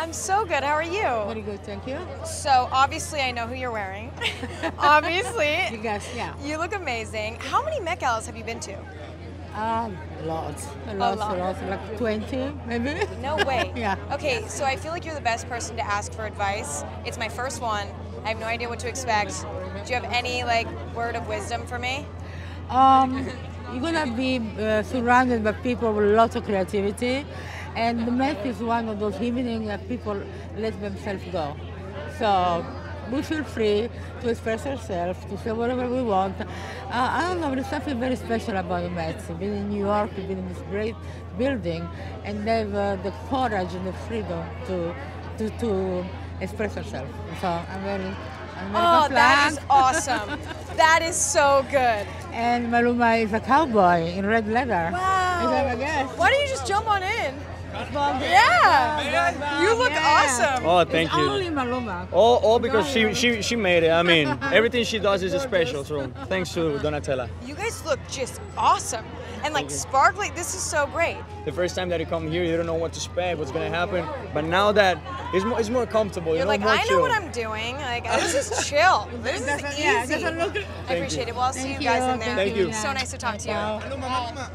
I'm so good. How are you? Very good, thank you. So obviously I know who you're wearing. obviously. You guys, yeah. You look amazing. How many Met Galas have you been to? Um, lots, lots, lot. a lot, lots, like 20 maybe. No way. Yeah. Okay, so I feel like you're the best person to ask for advice. It's my first one. I have no idea what to expect. Do you have any like word of wisdom for me? Um, you're gonna be uh, surrounded by people with lots of creativity, and the Met is one of those evenings that people let themselves go. So we feel free to express ourselves, to say whatever we want. Uh, I don't know, there's something very special about the Met. Being in New York, being in this great building, and they have uh, the courage and the freedom to to, to express ourselves. So I'm very, I'm very Oh, that is awesome. that is so good. And Maluma is a cowboy in red leather. Wow. Is guess? Why don't you just jump on in? Yeah. Yeah. You look awesome. Oh, thank it's you. Only Maluma. All, all because she, she she made it. I mean, everything she does is special. So thanks to Donatella. You guys look just awesome. And like sparkly. This is so great. The first time that you come here, you don't know what to expect, what's gonna happen. But now that it's more, it's more comfortable. You're you know, like, more I know chill. what I'm doing. Like, this is chill. This is easy. I appreciate it. Well, I'll see you guys in there. Thank you. So nice to talk to you. Ciao.